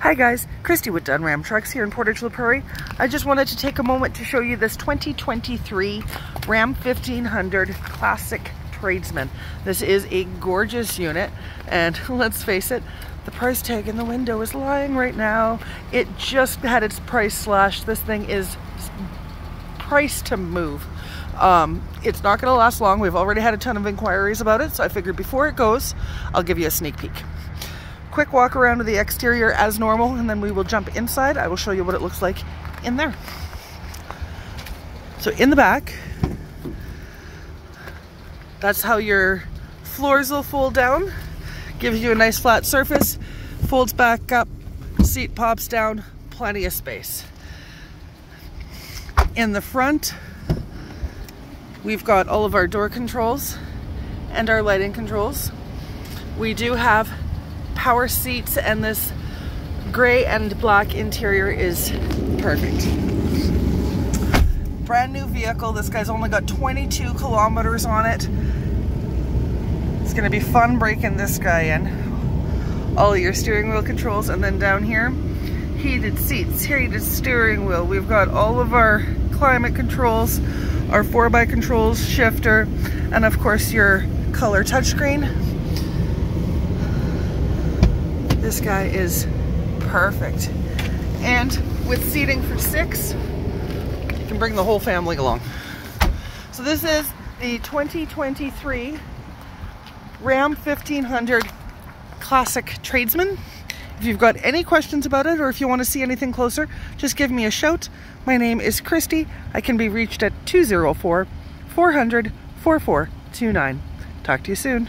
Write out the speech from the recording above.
Hi guys, Kristie with Dunn Ram Trucks here in Portage La Prairie. I just wanted to take a moment to show you this 2023 Ram 1500 Classic Tradesman. This is a gorgeous unit and let's face it, the price tag in the window is lying right now. It just had its price slashed. This thing is priced to move. Um, it's not going to last long. We've already had a ton of inquiries about it, so I figured before it goes, I'll give you a sneak peek quick walk around to the exterior as normal and then we will jump inside. I will show you what it looks like in there. So in the back, that's how your floors will fold down. Gives you a nice flat surface, folds back up, seat pops down, plenty of space. In the front, we've got all of our door controls and our lighting controls. We do have power seats and this gray and black interior is perfect. Brand new vehicle. This guy's only got 22 kilometers on it. It's gonna be fun breaking this guy in. All your steering wheel controls and then down here, heated seats, heated steering wheel. We've got all of our climate controls, our 4x controls, shifter, and of course your color touchscreen. This guy is perfect. And with seating for six, you can bring the whole family along. So this is the 2023 Ram 1500 Classic Tradesman. If you've got any questions about it or if you want to see anything closer, just give me a shout. My name is Kristie. I can be reached at 204 400 4429. Talk to you soon.